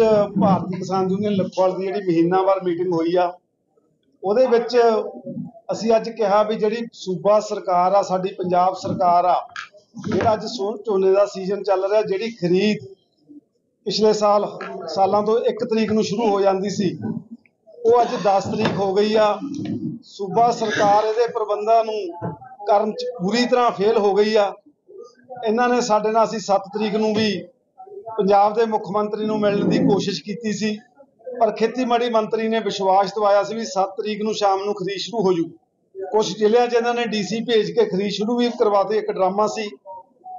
ਅੱਜ ਭਾਰਤੀ ਕਿਸਾਨ ਯੂਨੀਅਨ ਲਖਵਾਲ ਦੀ ਜਿਹੜੀ ਮਹੀਨਾਵਾਰ ਮੀਟਿੰਗ ਹੋਈ ਆ, ਉਹਦੇ ਵਿੱਚ ਅਸੀਂ ਅੱਜ ਕਿਹਾ ਵੀ ਜਿਹੜੀ ਸੂਬਾ ਸਰਕਾਰ ਆ, ਸਾਡੀ ਪੰਜਾਬ ਸਰਕਾਰ ਆ ਜਿਹੜਾ ਅੱਜ ਸੋਨ ਝੋਨੇ ਦਾ ਸੀਜ਼ਨ ਚੱਲ ਰਿਹਾ, ਜਿਹੜੀ ਖਰੀਦ ਪਿਛਲੇ ਸਾਲ, ਸਾਲਾਂ ਤੋਂ 1 ਤਰੀਕ ਨੂੰ ਸ਼ੁਰੂ ਹੋ ਜਾਂਦੀ ਸੀ, ਉਹ ਅੱਜ 10 ਤਰੀਕ ਹੋ ਗਈ ਆ। ਸੂਬਾ ਸਰਕਾਰ ਇਹਦੇ ਪ੍ਰਬੰਧਾਂ ਨੂੰ ਕਰਨ ਚ ਪੂਰੀ ਤਰ੍ਹਾਂ ਫੇਲ ਹੋ ਗਈ ਆ। ਇਹਨਾਂ ਨੇ ਸਾਡੇ ਨਾਲ ਅਸੀਂ 7 ਤਰੀਕ ਨੂੰ ਵੀ ਪੰਜਾਬ ਦੇ ਮੁੱਖ ਮੰਤਰੀ ਨੂੰ ਮਿਲਣ ਦੀ ਕੋਸ਼ਿਸ਼ ਕੀਤੀ ਸੀ, ਪਰ ਖੇਤੀਬਾੜੀ ਮੰਤਰੀ ਨੇ ਵਿਸ਼ਵਾਸ ਦਿਵਾਇਆ ਸੀ ਵੀ 7 ਤਰੀਕ ਨੂੰ ਸ਼ਾਮ ਨੂੰ ਖਰੀਦ ਸ਼ੁਰੂ ਹੋ ਜੂ। ਕੁਝ ਜ਼ਿਲ੍ਹਿਆਂ 'ਚ ਇਹਨਾਂ ਨੇ ਡੀਸੀ ਭੇਜ ਕੇ ਖਰੀਦ ਸ਼ੁਰੂ ਵੀ ਕਰਵਾਤੇ, ਇੱਕ ਡਰਾਮਾ ਸੀ।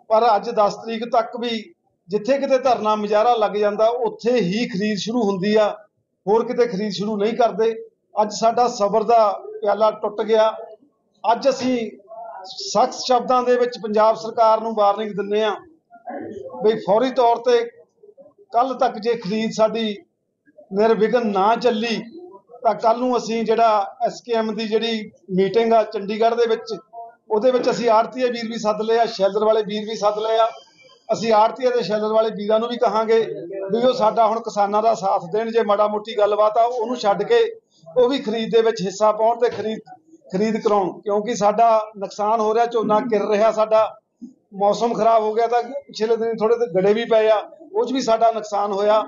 ਪਰ ਅੱਜ 10 ਤਰੀਕ ਤੱਕ ਵੀ ਜਿੱਥੇ ਕਿਤੇ ਧਰਨਾ ਮੁਜ਼ਾਹਰਾ ਲੱਗ ਜਾਂਦਾ, ਉੱਥੇ ਹੀ ਖਰੀਦ ਸ਼ੁਰੂ ਹੁੰਦੀ ਆ। ਹੋਰ ਕਿਤੇ ਖਰੀਦ ਸ਼ੁਰੂ ਨਹੀਂ ਕਰਦੇ। ਅੱਜ ਸਾਡਾ ਸਬਰ ਦਾ ਪਿਆਲਾ ਟੁੱਟ ਗਿਆ। ਅੱਜ ਅਸੀਂ ਸਖਤ ਸ਼ਬਦਾਂ ਦੇ ਵਿੱਚ ਪੰਜਾਬ ਸਰਕਾਰ ਨੂੰ ਵਾਰਨਿੰਗ ਦਿੰਦੇ ਆ ਵੀ ਫੌਰੀ ਤੌਰ ਤੇ ਕੱਲ ਤੱਕ ਜੇ ਖਰੀਦ ਸਾਡੀ ਨਿਰਵਿਘਨ ਨਾ ਚੱਲੀ, ਤਾਂ ਕੱਲ ਨੂੰ ਅਸੀਂ ਜਿਹੜਾ ਐਸਕੇਐਮ ਦੀ ਜਿਹੜੀ ਮੀਟਿੰਗ ਆ ਚੰਡੀਗੜ੍ਹ ਦੇ ਵਿੱਚ, ਉਹਦੇ ਵਿੱਚ ਅਸੀਂ ਆੜਤੀਏ ਵੀਰ ਵੀ ਸੱਦ ਲਿਆ ਸ਼ੈਲਰ ਵਾਲੇ ਵੀਰ ਵੀ ਸੱਦ ਲਿਆ ਅਸੀਂ ਆੜਤੀਏ ਦੇ ਸ਼ੈਲਰ ਵਾਲੇ ਵੀਰਾਂ ਨੂੰ ਵੀ ਕਹਾਂਗੇ ਵੀ ਉਹ ਸਾਡਾ ਹੁਣ ਕਿਸਾਨਾਂ ਦਾ ਸਾਥ ਦੇਣ, ਜੇ ਮਾੜਾ ਮੋਟੀ ਗੱਲਬਾਤ ਆ, ਉਹਨੂੰ ਛੱਡ ਕੇ ਉਹ ਵੀ ਖਰੀਦ ਦੇ ਵਿੱਚ ਹਿੱਸਾ ਪਾਉਣ ਤੇ ਖਰੀਦ ਖਰੀਦ ਕਰਾਉਣ, ਕਿਉਂਕਿ ਸਾਡਾ ਨੁਕਸਾਨ ਹੋ ਰਿਹਾ, ਝੋਨਾ ਕਿਰ ਰਿਹਾ ਸਾਡਾ। ਮੌਸਮ ਖਰਾਬ ਹੋ ਗਿਆ ਤਾਂ ਪਿਛਲੇ ਦਿਨ ਥੋੜੇ ਤੇ ਗੜੇ ਵੀ ਪਏ ਆ ਉਹ 'ਚ ਵੀ ਸਾਡਾ ਨੁਕਸਾਨ ਹੋਇਆ।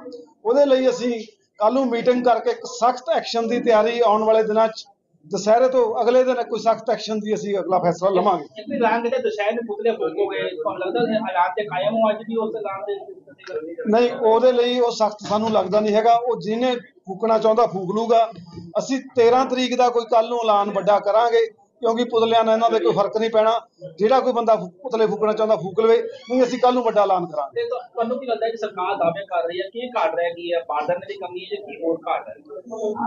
ਉਹਦੇ ਲਈ ਅਸੀਂ ਕੱਲ ਨੂੰ ਮੀਟਿੰਗ ਕਰਕੇ ਇੱਕ ਸਖਤ ਐਕਸ਼ਨ ਦੀ ਤਿਆਰੀ ਆਉਣ ਵਾਲੇ ਦਿਨਾਂ 'ਚ ਦੁਸਹਿਰੇ ਤੋਂ ਅਗਲੇ ਦਿਨ ਕੋਈ ਸਖਤ ਐਕਸ਼ਨ ਦੀ ਅਸੀਂ ਅਗਲਾ ਫੈਸਲਾ ਲਵਾਂਗੇ। ਜਿੱਥੇ ਐਲਾਨ ਜਿਹੜੇ ਦੁਸ਼ਹਿਰੇ ਦੇ ਪੁਤਲੇ ਫੂਕੋ ਗਏ ਤੁਹਾਨੂੰ ਲੱਗਦਾ ਹੈ ਹਾਲਾਤ ਤੇ ਕਾਇਮ ਹੋ ਅੱਜ ਵੀ ਉਸ ਐਲਾਨ ਦੇ ਨਹੀਂ ਉਹਦੇ ਲਈ ਉਹ ਸਖਤ ਸਾਨੂੰ ਲੱਗਦਾ ਨਹੀਂ ਹੈਗਾ। ਉਹ ਜਿਹਨੇ ਫੂਕਣਾ ਚਾਹੁੰਦਾ ਫੂਕ ਲੂਗਾ। ਅਸੀਂ 13 ਤਰੀਕ ਦਾ ਕੋਈ ਕੱਲ ਨੂੰ ਐਲਾਨ ਵੱਡਾ ਕਰਾਂਗੇ। ਕਿਉਂਕਿ ਪੁਤਲਿਆਂ ਨਾਲ ਇਹਨਾਂ ਦੇ ਕੋਈ ਫ਼ਰਕ ਨਹੀਂ ਪੈਣਾ। ਜਿਹੜਾ ਕੋਈ ਬੰਦਾ ਫੂ- ਪੁਤਲੇ ਫੂਕਣਾ ਚਾਹੁੰਦਾ ਫੂਕ ਲਵੇ ਨਹੀਂ ਅਸੀਂ ਕੱਲ ਨੂੰ ਵੱਡਾ ਐਲਾਨ ਕਰਾਂਗੇ। ਤੇ ਤੁਹਾ- ਤੁਹਾਨੂੰ ਕੀ ਲੱਗਦਾ ਹੈ ਕਿ ਸਰਕਾਰ ਦਾਅਵੇ ਕਰ ਰਹੀ ਹੈ ਕੀ ਘਾਟ ਰਹਿ ਗਈ ਹੈ? ਬਾਰਦਾਨੇ ਦੀ ਕਮੀ ਹੈ ਜਾਂ ਕੀ ਹੋਰ ਘਾਟ ਹੈ?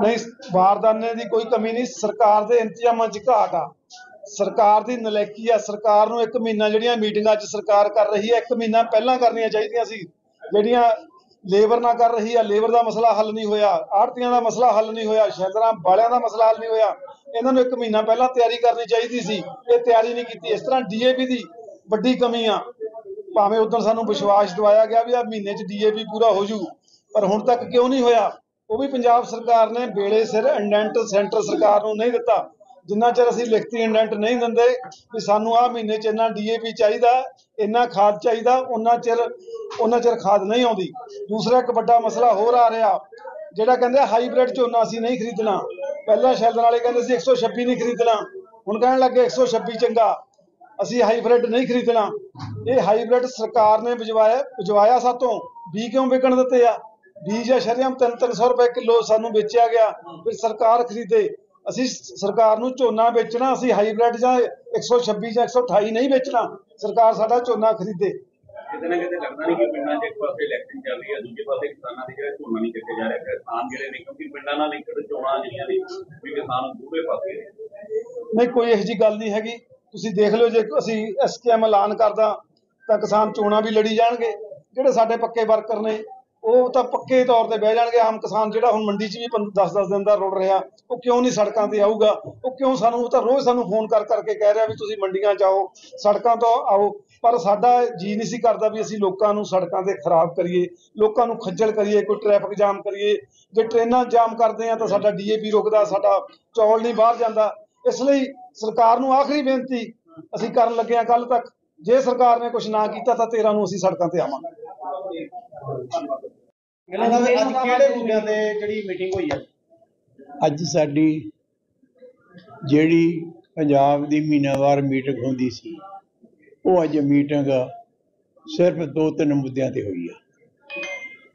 ਨਹੀਂ ਬਾਰਦਾਨੇ ਦੀ ਕੋਈ ਕਮੀ ਨਹੀਂ। ਸਰਕਾਰ ਦੇ ਇੰਤਜ਼ਾਮਾਂ 'ਚ ਘਾਟ ਆ। ਸਰਕਾਰ ਦੀ ਨਲਾਇਕੀ ਆ। ਸਰਕਾਰ ਨੂੰ ਇੱਕ ਮਹੀਨਾ ਜਿਹੜੀਆਂ ਮੀਟਿੰਗਾਂ 'ਚ ਸਰਕਾਰ ਕਰ ਰਹੀ ਹੈ ਇੱਕ ਮਹੀਨਾ ਪਹਿਲਾਂ ਕਰਨੀਆਂ ਚਾਹੀਦੀਆਂ ਸੀ। ਜਿਹੜੀਆਂ ਲੇਬਰ ਨਾ ਕਰ ਰਹੀ ਆ, ਲੇਬਰ ਦਾ ਮਸਲਾ ਹੱਲ ਨਹੀਂ ਹੋਇਆ, ਆੜਤੀਆਂ ਦਾ ਮਸਲਾ ਹੱਲ ਨਹੀਂ ਹੋਇਆ ਸ਼ੈਲਰਾਂ ਵਾਲਿਆਂ ਦਾ ਮਸਲਾ ਹੱਲ ਨਹੀਂ ਹੋਇਆ। ਇਹਨਾਂ ਨੂੰ ਇੱਕ ਮਹੀਨਾ ਪਹਿਲਾਂ ਤਿਆਰੀ ਕਰਨੀ ਚਾਹੀਦੀ ਸੀ, ਇਹ ਤਿਆਰੀ ਨਹੀਂ ਕੀਤੀ। ਇਸ ਤਰ੍ਹਾਂ ਡੀਏਪੀ ਦੀ ਵੱਡੀ ਕਮੀ ਆ। ਭਾਵੇਂ ਉਦੋਂ ਸਾਨੂੰ ਵਿਸ਼ਵਾਸ ਦਿਵਾਇਆ ਗਿਆ ਵੀ ਆ ਮਹੀਨੇ 'ਚ ਡੀਏਪੀ ਪੂਰਾ ਹੋ ਜੂ, ਪਰ ਹੁਣ ਤੱਕ ਕਿਉਂ ਨਹੀਂ ਹੋਇਆ? ਉਹ ਵੀ ਪੰਜਾਬ ਸਰਕਾਰ ਨੇ ਵੇਲੇ ਸਿਰ ਇੰਡੈਂਟ ਸੈਂਟਰ ਸਰਕਾਰ ਨੂੰ ਨਹੀਂ ਦਿੱਤਾ। ਜਿੰਨਾ ਚਿਰ ਅਸੀਂ ਲਿਖਤੀ ਇੰਡੈਂਟ ਨਹੀਂ ਦਿੰਦੇ ਵੀ ਸਾਨੂੰ ਆਹ ਮਹੀਨੇ 'ਚ ਇੰਨਾ ਡੀਏਪੀ ਚਾਹੀਦਾ, ਇੰਨਾ ਖਾਦ ਚਾਹੀਦਾ ਉਹਨਾਂ ਚਿਰ ਉਹਨਾਂ ਚਿਰ ਖਾਦ ਨਹੀਂ ਆਉਂਦੀ। ਦੂਸਰਾ ਇੱਕ ਵੱਡਾ ਮਸਲਾ ਹੋਰ ਆ ਰਿਹਾ, ਜਿਹੜਾ ਕਹਿੰਦੇ ਹਾਈਬ੍ਰਿਡ ਝੋਨਾ ਅਸੀਂ ਨਹੀਂ ਖਰੀਦਣਾ। ਪਹਿਲਾਂ ਸ਼ੈਲਰ ਵਾਲੇ ਕਹਿੰਦੇ ਸੀ 126 ਨਹੀਂ ਖਰੀਦਣਾ। ਹੁਣ ਕਹਿਣ ਲੱਗੇ 126 ਚੰਗਾ, ਅਸੀਂ ਹਾਈਬ੍ਰਿਡ ਨਹੀਂ ਖਰੀਦਣਾ। ਇਹ ਹਾਈਬ੍ਰਿਡ ਸਰਕਾਰ ਨੇ ਵਿਜਵਾਇਆ ਵਿਜਵਾਇਆ ਸਾਤੋਂ। ਬੀ ਕਿਉਂ ਵਿਕਣ ਦਿੱਤੇ ਆ? ਬੀਜ ਆ ਸ਼ਰਿਆਮ 3-300 ਰੁਪਏ ਕਿਲੋ ਸਾਨੂੰ ਵੇਚਿਆ ਗਿਆ ਫਿਰ ਸਰਕਾਰ ਖਰੀਦੇ। ਅਸੀਂ ਸਰਕਾਰ ਨੂੰ ਝੋਨਾ ਵੇਚਣਾ ਅਸੀਂ ਹਾਈਬ੍ਰਿਡ ਜਾਂ 126 ਜਾਂ 128 ਨਹੀਂ ਵੇਚਣਾ ਸਰਕਾਰ ਸਾਡਾ ਝੋਨਾ ਖਰੀਦੇ। ਕਿਤੇ ਨਾ ਕਿਤੇ ਲੱਗਦਾ ਨਹੀਂ ਕਿ ਪਿੰਡਾਂ 'ਚ ਇੱਕ ਪਾਸੇ ਇਲੈਕਸ਼ਨ ਚੱਲ ਰਹੀ ਹੈ ਦੂਜੇ ਪਾਸੇ ਕਿਸਾਨਾਂ ਦੀ ਜਿਹੜਾ ਝੋਨਾ ਨਹੀਂ ਕੱਟਿਆ ਜਾ ਰਿਹਾ ਕਿਸਾਨ ਜਿਹੜੇ ਨੇ ਕਿਉਂਕਿ ਪਿੰਡਾਂ ਨਾਲ ਇੱਕ ਚੋਣਾਂ ਜਿਹੜੀਆਂ ਨੇ ਵੀ ਕਿਸਾਨ ਦੂਰੇ ਪਾਸੇ ਨੇ। ਨਹੀਂ ਕੋਈ ਇਹੋ ਜੀ ਗੱਲ ਨਹੀਂ ਹੈਗੀ। ਤੁਸੀਂ ਦੇਖ ਲਿਓ ਜੇ ਅਸੀਂ ਐਸਕੇਐਮ ਐਲਾਨ ਕਰਦਾ ਤਾਂ ਕਿਸਾਨ ਚੋਣਾਂ ਵੀ ਲੜੀ ਜਾਣਗੇ। ਜਿਹੜੇ ਸਾਡੇ ਪੱਕੇ ਵਰਕਰ ਨੇ ਉਹ ਤਾਂ ਪੱਕੇ ਤੌਰ ਤੇ ਬਹਿ ਜਾਣਗੇ। ਆਮ ਕਿਸਾਨ ਜਿਹੜਾ ਹੁਣ ਮੰਡੀ 'ਚ ਵੀ 10-10 ਦਿਨ ਦਾ ਰੁੜ ਰਿਹਾ, ਉਹ ਕਿਉਂ ਨਹੀਂ ਸੜਕਾਂ ਤੇ ਆਊਗਾ? ਉਹ ਕਿਉਂ ਸਾਨੂੰ, ਉਹ ਤਾਂ ਰੋਜ਼ ਸਾਨੂੰ ਫੋਨ ਕਰ, ਕਰਕੇ ਕਹਿ ਰਿਹਾ ਵੀ ਤੁਸੀਂ ਮੰਡੀਆਂ 'ਚ ਆਓ, ਸੜਕਾਂ ਤੋਂ ਆਓ। ਪਰ ਸਾਡਾ ਜੀ ਨਹੀਂ ਸੀ ਕਰਦਾ ਵੀ ਅਸੀਂ ਲੋਕਾਂ ਨੂੰ ਸੜਕਾਂ ਤੇ ਖਰਾਬ ਕਰੀਏ, ਲੋਕਾਂ ਨੂੰ ਖੱਜਲ ਕਰੀਏ, ਕੋਈ ਟ੍ਰੈਫਿਕ ਜਾਮ ਕਰੀਏ। ਜੇ ਟ੍ਰੇਨਾਂ ਜਾਮ ਕਰਦੇ ਆ ਤਾਂ ਸਾਡਾ ਡੀਏਪੀ ਰੁਕਦਾ, ਸਾਡਾ ਚੌਲ ਨਹੀਂ ਬਾਹਰ ਜਾਂਦਾ। ਇਸ ਲਈ ਸਰਕਾਰ ਨੂੰ ਆਖਰੀ ਬੇਨਤੀ, ਅਸੀਂ ਕਰਨ ਲੱਗੇ ਹਾਂ ਕੱਲ ਤੱਕ। ਜੇ ਸਰਕਾਰ ਨੇ ਕੁਝ ਨਾ ਕੀਤਾ ਤਾਂ 13 ਨੂੰ ਅਸੀਂ ਸੜਕਾਂ ਤੇ ਆਵਾਂਗੇ। ਅੱਜ ਕਿਹੜੇ ਮੁੱਦਿਆਂ ਤੇ ਜਿਹੜੀ ਮੀਟਿੰਗ ਹੋਈ ਹੈ ਅੱਜ ਸਾਡੀ ਜਿਹੜੀ ਪੰਜਾਬ ਦੀ ਮਹੀਨਾਵਾਰ ਮੀਟਿੰਗ ਹੁੰਦੀ ਸੀ ਉਹ ਅੱਜ ਮੀਟਿੰਗ ਸਿਰਫ ਦੋ ਤਿੰਨ ਮੁੱਦਿਆਂ ਤੇ ਹੋਈ ਆ।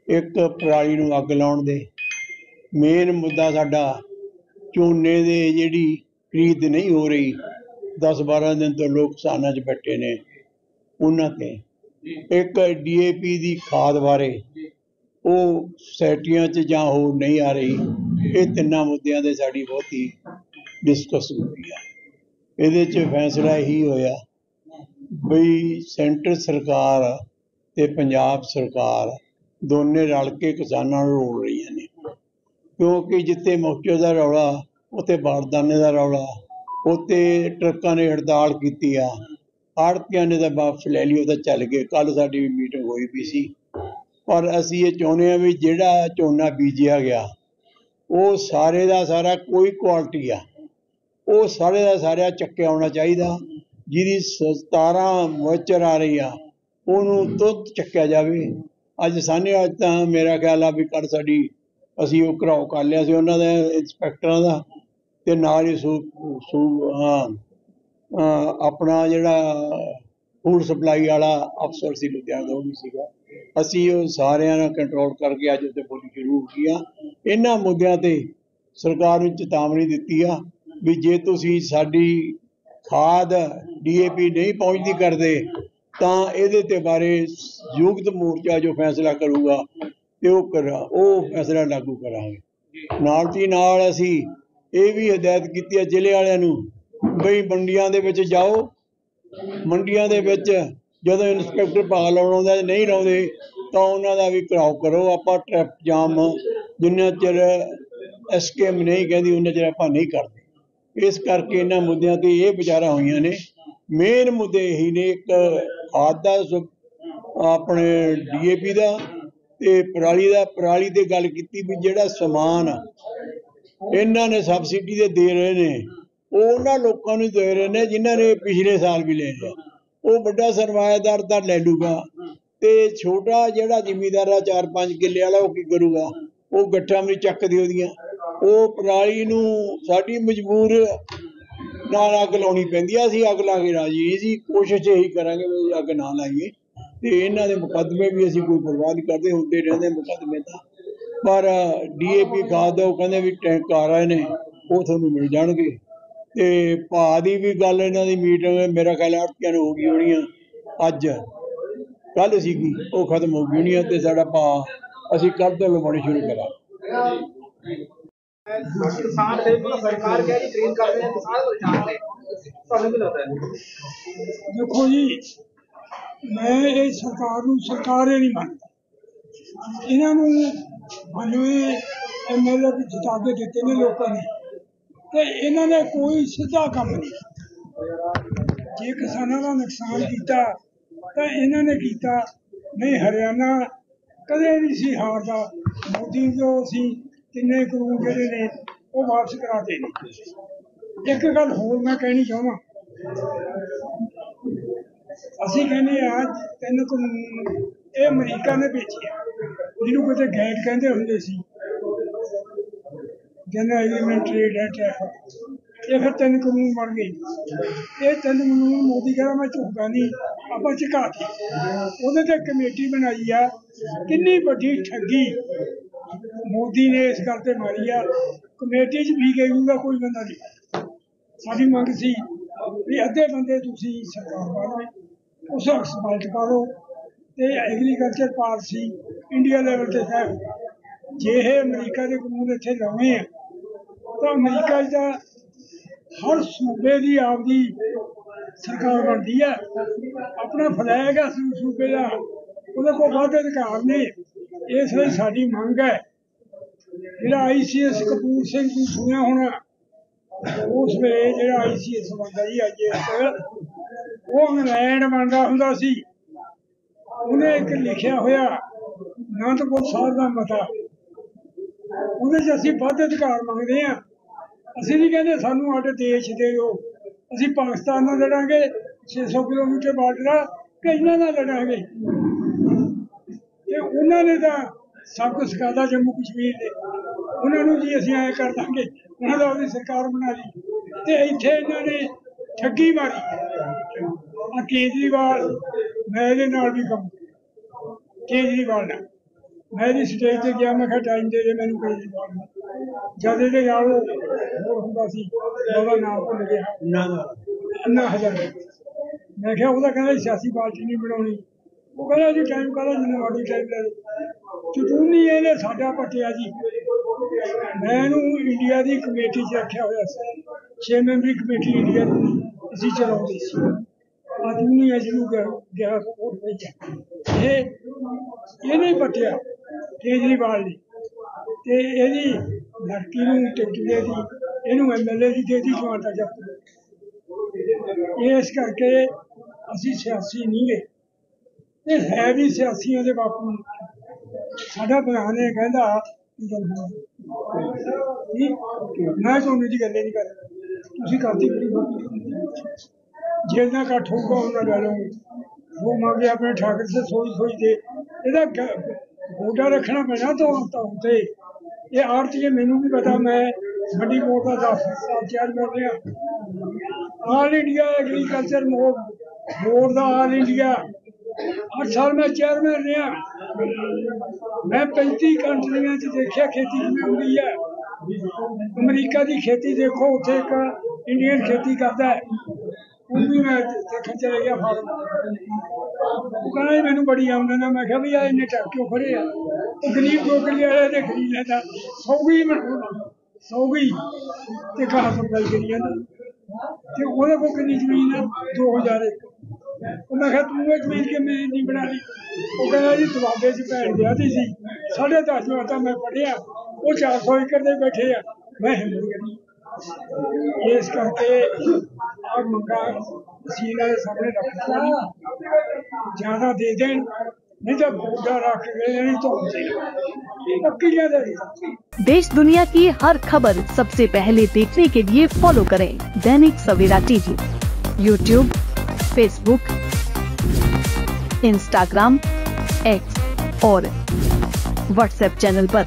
ਇੱਕ ਪਰਾਲੀ ਨੂੰ ਅੱਗ ਲਾਉਣ ਦੇ ਮੇਨ ਮੁੱਦਾ ਸਾਡਾ ਝੋਨੇ ਦੇ ਜਿਹੜੀ ਖਰੀਦ ਨਹੀਂ ਹੋ ਰਹੀ 10 12 ਦਿਨ ਤੋਂ ਲੋਕ ਕਿਸਾਨਾਂ 'ਚ ਬੈਠੇ ਨੇ ਉਹਨਾਂ ਤੇ। ਇੱਕ ਡੀਏਪੀ ਦੀ ਖਾਦ ਬਾਰੇ ਉਹ ਸੋਸਾਇਟੀਆਂ 'ਚ ਜਾਂ ਹੋਰ ਨਹੀਂ ਆ ਰਹੀ, ਇਹ ਤਿੰਨਾਂ ਮੁੱਦਿਆਂ ਦੇ ਸਾਡੀ ਬਹੁਤੀ ਡਿਸਕਸ ਹੋਈ ਆ। ਇਹਦੇ 'ਚ ਫੈਸਲਾ ਇਹੀ ਹੋਇਆ ਬਈ ਸੈਂਟਰ ਸਰਕਾਰ ਤੇ ਪੰਜਾਬ ਸਰਕਾਰ ਦੋਨੇ ਰਲ ਕੇ ਕਿਸਾਨਾਂ ਨੂੰ ਰੋਲ ਰਹੀਆਂ ਨੇ। ਕਿਉਂਕਿ ਜਿੱਥੇ ਮੌਕੇ ਦਾ ਰੌਲਾ, ਉੱਥੇ ਬਾਰਦਾਨੇ ਦਾ ਰੌਲਾ, ਉੱਥੇ ਟਰੱਕਾਂ ਨੇ ਹੜਤਾਲ ਕੀਤੀ ਆ, ਆੜਤੀਆਂ ਨੇ ਤਾਂ ਵਾਪਸ ਲੈ ਲਈ, ਉਹ ਤਾਂ ਚੱਲ ਗਏ। ਕੱਲ ਸਾਡੀ ਮੀਟਿੰਗ ਹੋਈ ਵੀ ਸੀ। ਪਰ ਅਸੀਂ ਇਹ ਚਾਹੁੰਦੇ ਹਾਂ ਵੀ ਜਿਹੜਾ ਝੋਨਾ ਬੀਜਿਆ ਗਿਆ, ਉਹ ਸਾਰੇ ਦਾ ਸਾਰਾ ਕੋਈ ਕੁਆਲਿਟੀ ਆ। ਉਹ ਸਾਰੇ ਦਾ ਸਾਰਾ ਚੱਕਿਆ ਆਉਣਾ ਚਾਹੀਦਾ। ਜਿਹਦੀ 17 ਮੋਇਸਚਰ ਆ ਰਹੀ ਆ, ਉਹਨੂੰ ਤੁਰੰਤ ਚੱਕਿਆ ਜਾਵੇ। ਅੱਜ ਸਾਨੇ ਅੱਜ ਤਾਂ ਮੇਰਾ ਖਿਆਲ ਆ ਵੀ ਕੱਲ ਸਾਡੀ, ਅਸੀਂ ਉਹ ਘਰਾਓ ਕਰ ਲਿਆ ਸੀ ਉਹਨਾਂ ਦਾ ਇੰਸਪੈਕਟਰਾਂ ਦਾ। ਤੇ ਨਾਲ ਹੀ ਸੂ ਸੂ, ਹਾਂ ਆਪਣਾ ਜਿਹੜਾ ਫੂਡ ਸਪਲਾਈ ਵਾਲਾ ਅਫਸਰ ਸੀ ਲੁਧਿਆਣਾ, ਉਹ ਵੀ ਸੀਗਾ। ਅਸੀਂ ਉਹ ਸਾਰਿਆਂ ਨਾਲ ਕੰਟਰੋਲ ਕਰਕੇ ਅੱਜ ਉੱਤੇ ਬੋਲੀ ਸ਼ੁਰੂ ਹੋ ਗਈ ਆ। ਇਹਨਾਂ ਮੁੱਦਿਆਂ ਤੇ ਸਰਕਾਰ ਨੂੰ ਚੇਤਾਵਨੀ ਦਿੱਤੀ ਆ ਵੀ ਜੇ ਤੁਸੀਂ ਸਾਡੀ ਖਾਦ ਡੀਏਪੀ ਨਹੀਂ ਪਹੁੰਚਦੀ ਕਰਦੇ, ਤਾਂ ਇਹਦੇ ਤੇ ਬਾਰੇ ਯੁਗਤ ਮੋਰਚਾ ਜੋ ਫੈਸਲਾ ਕਰੂਗਾ ਤੇ ਉਹ ਕਰਾ, ਉਹ ਫੈਸਲਾ ਲਾਗੂ ਕਰਾਂਗੇ। ਨਾਲ ਦੀ ਨਾਲ ਅਸੀਂ ਇਹ ਵੀ ਹਦਾਇਤ ਕੀਤੀ ਹੈ ਜ਼ਿਲ੍ਹੇ ਵਾਲਿਆਂ ਨੂੰ, ਬਈ ਮੰਡੀਆਂ ਦੇ ਵਿੱਚ ਜਾਓ, ਮੰਡੀਆਂ ਦੇ ਵਿੱਚ ਜਦੋਂ ਇਨਸਪੈਕਟਰ ਭਾਗ ਲਾਉਣ ਆਉਂਦਾ ਨਹੀਂ ਲਾਉਂਦੇ, ਤਾਂ ਉਹਨਾਂ ਦਾ ਵੀ ਘਰਾਓ ਕਰੋ, ਆਪਾਂ ਟ੍ਰੈਫਿਕ ਜਾਮ ਜਿੰਨਾ ਚਿਰ ਐਸਕੇਐਮ ਨਹੀਂ ਕਹਿੰਦੀ ਉਹਨਾਂ ਚਿਰ ਆਪਾਂ ਨਹੀਂ ਕਰਦੇ। ਇਸ ਕਰਕੇ ਇਹਨਾਂ ਮੁੱਦਿਆਂ ਤੇ ਇਹ ਵਿਚਾਰਾਂ ਹੋਈਆਂ ਨੇ। ਮੇਨ ਮੁੱਦੇ ਇਹੀ ਨੇ, ਇੱਕ ਖਾਦ ਦਾ ਸੁ- ਆਪਣੇ ਡੀਏਪੀ ਦਾ ਤੇ ਪਰਾਲੀ ਦਾ। ਪਰਾਲੀ ਤੇ ਗੱਲ ਕੀਤੀ ਵੀ ਜਿਹੜਾ ਸਮਾਨ ਇਹਨਾਂ ਨੇ ਸਬਸਿਡੀ ਦੇ ਦੇ ਰਹੇ ਨੇ, ਉਹ ਉਹਨਾਂ ਲੋਕਾਂ ਨੂੰ ਦੇ ਰਹੇ ਨੇ, ਜਿਨ੍ਹਾਂ ਨੇ ਪਿਛਲੇ ਸਾਲ ਵੀ ਲਏ ਨੇ। ਉਹ ਵੱਡਾ ਸਰਮਾਇਦਾਰ ਤਾਂ ਲੈ ਲੂਗਾ। ਤੇ ਛੋਟਾ ਜਿਹੜਾ ਜ਼ਿਮੀਦਾਰ ਆ 4-5 ਕਿੱਲੇ ਵਾਲਾ, ਉਹ ਕੀ ਕਰੂਗਾ? ਉਹ ਗੱਠਾਂ ਵੀ ਚੱਕਦੇ ਉਹਦੀਆਂ। ਉਹ ਪਰਾਲੀ ਨੂੰ ਸਾਡੀ ਮਜਬੂਰ ਨਾਲ ਅੱਗ ਲਾਉਣੀ ਪੈਂਦੀ ਆ। ਅਸੀਂ ਅੱਗ ਲਾ ਕੇ ਰਾਜੀ ਨਹੀਂ ਸੀ ਕੋਸ਼ਿਸ਼ ਇਹੀ ਕਰਾਂਗੇ ਵੀ ਅੱਗ ਨਾ ਲਾਈਏ। ਤੇ ਇਹਨਾਂ ਦੇ ਮੁਕੱਦਮੇ ਵੀ ਅਸੀਂ ਕੋਈ ਪਰਵਾਹ ਨਹੀਂ ਕਰਦੇ। ਹੁੰਦੇ ਰਹਿੰਦੇ ਮੁਕੱਦਮੇ ਤਾਂ। ਪਰ ਡੀਏਪੀ ਖਾਦ ਦਾ ਉਹ ਕਹਿੰਦੇ ਵੀ ਟੈਂਕ ਆ ਰਹੇ ਨੇ ਉਹ ਤੁਹਾਨੂੰ ਮਿਲ ਜਾਣਗੇ। ਤੇ ਭਾਅ ਦੀ ਵੀ ਗੱਲ ਇਹਨਾਂ ਦੀ ਮੀਟਿੰਗ ਮੇਰਾ ਖਿਆਲ ਆੜਤੀਆਂ ਨੂੰ ਹੋ ਗਈ ਹੋਣੀ ਆ, ਅੱਜ। ਕੱਲ ਸੀਗੀ ਉਹ ਖਤਮ ਹੋ ਗਈ ਹੋਣੀ ਆ ਤੇ ਸਾਡਾ ਭਾਅ ਅਸੀਂ ਕੱਲ੍ਹ ਤੋਂ ਲਵਾਉਣੀ ਸ਼ੁਰੂ ਕਰਾਂ ਕਿਸਾਨ ਦੇ ਵੀ ਸਰਕਾਰ ਕਹਿ ਰਹੀ ਟ੍ਰੇਨ ਕਰ ਰਹੇ ਨੇ ਕਿਸਾਨ ਪਰੇਸ਼ਾਨ ਨੇ ਤੁਹਾਨੂੰ ਕੀ ਲੱਗਦਾ ਹੈ ਦੇਖੋ ਜੀ, ਮੈਂ ਇਹ ਸਰਕਾਰ ਨੂੰ ਸਰਕਾਰ ਹੀ ਨਹੀਂ ਮੰਨਦਾ। ਇਹਨਾਂ ਨੂੰ ਮੈਨੂੰ ਐਮਐਲਏ ਵੀ ਜਿਤਾ ਕੇ ਦਿੱਤੇ ਨੇ ਲੋਕਾਂ ਨੇ। ਤੇ ਇਹਨਾਂ ਨੇ ਕੋਈ ਸਿੱਧਾ ਕੰਮ ਨਹੀਂ ਜੇ ਕਿਸਾਨਾਂ ਦਾ ਨੁਕਸਾਨ ਕੀਤਾ, ਤਾਂ ਇਹਨਾਂ ਨੇ ਕੀਤਾ, ਨਹੀਂ ਹਰਿਆਣਾ ਕਦੇ ਨਹੀਂ ਸੀ ਹਾਰਦਾ। ਮੋਦੀ ਜੋ ਸੀ, ਕਿੰਨੇ ਕਾਨੂੰਨ ਜਿਹੜੇ ਨੇ, ਉਹ ਵਾਪਸ ਕਰਾਤੇ ਨੇ ਇੱਕ ਗੱਲ ਹੋਰ ਮੈਂ ਕਹਿਣੀ ਚਾਹੁੰਦਾ ਅਸੀਂ ਕਹਿੰਦੇ ਆ, ਤਿੰਨ ਕਾਨੂੰਨ ਇਹ ਅਮਰੀਕਾ ਨੇ ਭੇਜਿਆ ਜਿਹਨੂੰ ਕਿਤੇ ਗੈਟ ਕਹਿੰਦੇ ਹੁੰਦੇ ਸੀ ਜਨਰਲ ਐਗਰੀਮੈਂਟ ਟ੍ਰੇਡ ਐਕਟ ਇਹ ਫਿਰ ਤਿੰਨ ਕਾਨੂੰਨ ਬਣ ਗਏ। ਇਹ ਤਿੰਨ ਕਾਨੂੰਨ ਮੋਦੀ ਕਹਿੰਦਾ, ਮੈਂ ਝੁਕਦਾ ਨਹੀਂ, ਆਪਾਂ ਝੁਕਾਤੇ ਉਹਦੇ ਤੇ ਕਮੇਟੀ ਬਣਾਈ ਆ। ਕਿੰਨੀ ਵੱਡੀ ਠੱਗੀ ਮੋਦੀ ਨੇ ਇਸ ਗੱਲ ਤੇ ਮਾਰੀ ਆ। ਕਮੇਟੀ 'ਚ ਵੀ ਗਈਗਾ ਕੋਈ ਬੰਦਾ ਨਹੀਂ। ਸਾਡੀ ਮੰਗ ਸੀ ਵੀ ਅੱਧੇ ਬੰਦੇ ਤੁਸੀਂ ਸਰਕਾਰ ਪਾਓ ਉਸ ਐਕਸਪਲਟ ਕਰੋ ਤੇ ਐਗਰੀਕਲਚਰ ਪਾਲਿਸੀ ਇੰਡੀਆ ਲੈਵਲ ਤੇ ਹੈ। ਜੇ ਇਹ ਅਮਰੀਕਾ ਦੇ ਕਾਨੂੰਨ ਇੱਥੇ ਲਾਉਣੇ ਆ ਤਾਂ ਅਮਰੀਕਾ 'ਚ ਹਰ ਸੂਬੇ ਦੀ ਆਪਦੀ ਸਰਕਾਰ ਬਣਦੀ ਹੈ। ਆਪਣਾ ਫਲੈਗ ਹੈ ਸੂਬੇ ਦਾ। ਉਹਦੇ ਕੋਲ ਵੱਧ ਅਧਿਕਾਰ ਨੇ। ਇਸ ਲਈ ਸਾਡੀ ਮੰਗ ਹੈ। ਜਿਹੜਾ ਆਈਸੀਐਸ ਕਪੂਰ ਸਿੰਘ ਨੂੰ ਸੁਣਿਆ ਹੋਣਾ, ਉਸ ਵੇਲੇ ਜਿਹੜਾ ਆਈਸੀਐਸ ਬੰਦਾ ਜੀ ਆਈਐਸ ਉਹ ਇੰਗਲੈਂਡ ਬਣਦਾ ਹੁੰਦਾ ਸੀ। ਉਹਨੇ ਇੱਕ ਲਿਖਿਆ ਹੋਇਆ, ਅਨੰਦਪੁਰ ਸਾਹਿਬ ਦਾ ਮਤਾ। ਉਹਦੇ 'ਚ ਅਸੀਂ ਵੱਧ ਅਧਿਕਾਰ ਮੰਗਦੇ ਆ ਅਸੀਂ ਨਹੀਂ ਕਹਿੰਦੇ ਸਾਨੂੰ ਸਾਡੇ ਦੇਸ਼ ਦੇ ਦਿਓ ਅਸੀਂ ਪਾਕਿਸਤਾਨ ਨਾਲ ਲੜਾਂਗੇ 600 ਕਿਲੋਮੀਟਰ ਬਾਰਡਰ ਆ, ਕਿ ਇਹਨਾਂ ਨਾਲ ਲੜਾਂਗੇ? ਤੇ ਉਹਨਾਂ ਨੇ ਤਾਂ ਸਭ ਕੁਝ ਸਿਖਾਦਾ ਜੰਮੂ ਕਸ਼ਮੀਰ ਦੇ। ਉਹਨਾਂ ਨੂੰ ਜੀ ਅਸੀਂ ਐ ਕਰ ਦਾਂਗੇ, ਉਹਨਾਂ ਦਾ ਉਹਦੀ ਸਰਕਾਰ ਬਣਾ ਲਈ। ਤੇ ਇੱਥੇ ਇਹਨਾਂ ਨੇ ਠੱਗੀ ਮਾਰੀ। ਆ ਕੇਜਰੀਵਾਲ, ਮੈਂ ਇਹਦੇ ਨਾਲ ਵੀ ਕੰਮ ਕੇਜਰੀਵਾਲ ਨਾਲ। ਮੈਂ ਇਹਦੀ ਸਟੇਜ ਤੇ ਗਿਆ, ਮੈਂ ਕਿਹਾ ਟਾਈਮ ਦੇ ਦੇ ਮੈਨੂੰ ਕੇਜਰੀਵਾਲ ਨਾਲ। ਜਦ ਇਹਦੇ ਉਹ ਹੋਰ ਹੁੰਦਾ ਸੀ ਉਹਦਾ ਨਾਮ ਭੁੱਲ ਗਿਆ ਨਾ ਨਾ ਅੰਨਾ ਹਜ਼ਾਰ। ਮੈਂ ਕਿਹਾ ਉਹਦਾ ਕਹਿੰਦਾ ਸਿਆਸੀ ਪਾਰਟੀ ਨਹੀਂ ਬਣਾਉਣੀ। ਉਹ ਕਹਿੰਦਾ ਜੀ ਟਾਈਮ ਕਾਹਦਾ ਜਿੰਨਾ ਮਰਜ਼ੀ ਟਾਈਮ ਲੈ ਚਟੂਨੀ ਇਹਨੇ ਸਾਡਾ ਪੱਟਿਆ ਜੀ। ਮੈਂ ਇਹਨੂੰ ਇੰਡੀਆ ਦੀ ਕਮੇਟੀ 'ਚ ਰੱਖਿਆ ਹੋਇਆ ਸੀ। ਛੇ ਮੈਂਬਰੀ ਕਮੇਟੀ ਇੰਡੀਆ ਦੀ। ਅਸੀਂ ਚਲਾਉਂਦੇ ਸੀ। ਅੱਜ ਨਹੀਂ ਅੱਜ ਨੂੰ ਗਿਆ ਉਹ ਵਿੱਚ ਇਹ ਇਹਨੇ ਪੱਟਿਆ ਕੇਜਰੀਵਾਲ ਨੇ। ਤੇ ਇਹਦੀ ਲੜਕੀ ਨੂੰ ਟਿਕਟ ਦੇ ਦੀ, ਇਹਨੂੰ ਐਮਐਲਏ ਦੀ ਦੇ ਦੀ ਜਵਾਨਤਾ ਜਬਤ ਇਸ ਕਰਕੇ ਅਸੀਂ ਸਿਆਸੀ ਨਹੀਂ ਗਏ ਇਹ ਹੈ ਵੀ ਸਿਆਸੀਆਂ ਦੇ ਬਾਪੂ ਸਾਡਾ ਬਿਆਨ ਇਹ ਕਹਿੰਦਾ ਮੈਂ ਤੁਹਾਨੂੰ ਦੀ ਗੱਲ ਨਹੀਂ ਕਰ ਤੁਸੀਂ ਕਰਦੀ ਬੜੀ ਜੇ ਨਾ ਇਕੱਠ ਹੋਊਗਾ ਉਹਨਾਂ ਲੈ ਲਓਗੇ ਉਹ ਮੰਗੇ ਆਪਣੇ ਠਾਕਰ ਸੇ ਸੋਈ ਸੋਈ ਦੇ। ਇਹਦਾ ਗ- ਗੋਡਾ ਰੱਖਣਾ ਪੈਣਾ ਤਾਂ ਤਾਂ ਉੱਤੇ ਇਹ ਆਰਟ ਜੇ ਮੈਨੂੰ ਵੀ ਪਤਾ, ਮੈਂ ਵੱਡੀ ਬੋਰਡ ਦਾ ਦਸ ਸਾਲ ਚੇਅਰਮੈਨ ਰਿਹਾ। ਆਲ ਇੰਡੀਆ ਐਗਰੀਕਲਚਰ ਬੋਰਡ ਦਾ ਆਲ ਇੰਡੀਆ ਹਰ ਸਾਲ ਮੈਂ ਚੇਅਰਮੈਨ ਰਿਹਾ। ਮੈਂ 35 ਕੰਟਰੀਆਂ 'ਚ ਦੇਖਿਆ, ਖੇਤੀ ਕਿਵੇਂ ਹੁੰਦੀ ਹੈ। ਅਮਰੀਕਾ ਦੀ ਖੇਤੀ ਦੇਖੋ, ਉੱਥੇ ਇੱਕ ਇੰਡੀਅਨ ਖੇਤੀ ਕਰਦਾ ਹੈ। ਉਹ ਵੀ ਮੈਂ ਦੇਖਣ ਚਲੇ ਗਿਆ ਫਾਰਮ। ਉਹ ਕਹਿੰਦਾ ਜੀ, ਮੈਨੂੰ ਬੜੀ ਆਮਦਨ ਆ। ਮੈਂ ਕਿਹਾ ਵੀ ਆ ਇੰਨੇ ਟੱਕ ਕਿਉਂ ਖੜੇ ਆ। ਉਹ ਗਰੀਬ ਟੋਕਰੀ ਵਾਲੇ ਦੇ ਖਰੀਦ ਲੈਂਦਾ। ਸੌਗੀ ਸੌਗੀ ਤੇ ਕਹਾ ਸਪਲਾਈ ਕਰੀ ਜਾਂਦਾ। ਤੇ ਉਹਦੇ ਕੋਲ ਕਿੰਨੀ ਜ਼ਮੀਨ ਹੈ 2000 ਏਕੜ ਉਹ ਮੈਂ ਕਿਹਾ, ਤੂੰ ਇਹ ਜ਼ਮੀਨ ਕਿਵੇਂ ਨਹੀਂ ਬਣਾ ਲਈ? ਉਹ ਕਹਿੰਦਾ ਜੀ ਦਵਾਬੇ 'ਚ ਭੈਣ ਵਿਆਹਦੀ ਸੀ। ਸਾਢੇ ਦਸ ਵਜੇ ਤਾਂ ਮੈਂ ਪੜਿਆ ਉਹ 400 ਏਕੜ ਦੇ ਬੈਠੇ ਆ। ਮੈਂ ਹਿੰਮਤ ਕਰੀ। ਇਸ ਕਰਕੇ और मंगा सीना सामने रखना ज़्यादा दे दें देश दुनिया की हर खबर सबसे पहले देखने के लिए फॉलो करें Dainik Savera TV. YouTube Facebook Instagram X और व्हाट्सएप चैनल पर।